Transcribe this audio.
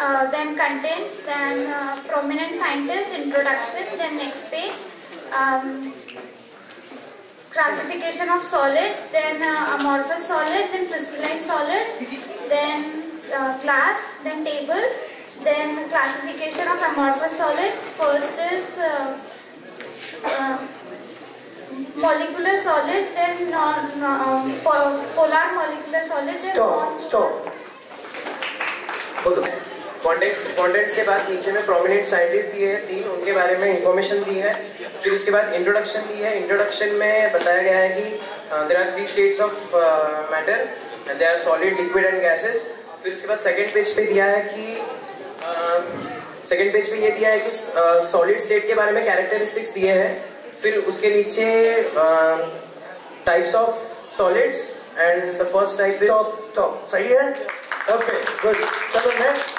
uh, then contents, then uh, prominent scientists, introduction, then next page, um, classification of solids, then uh, amorphous solids, then crystalline solids, then uh, class, then table, then classification of amorphous solids. First is uh, uh, molecular solids, then non, um, polar molecular solids, then Stop, non- stop. Contacts contents के बाद नीचे में prominent scientist दिए हैं तीन उनके बारे में इंफॉर्मेशन दी है। फिर उसके बाद इंट्रोडक्शन दी है। इंट्रोडक्शन में बताया गया है कि there are three states of matter they are solid liquid and gases फिर उसके बाद सेकंड पेज पे दिया है कि सेकंड पेज पे ये दिया है कि सॉलिड uh, स्टेट के बारे में कैरेक्टरिस्टिक्स दिए हैं। फिर उसके नीचे types of solids and the first type सही है? ओके गुड चलो नेक्स्ट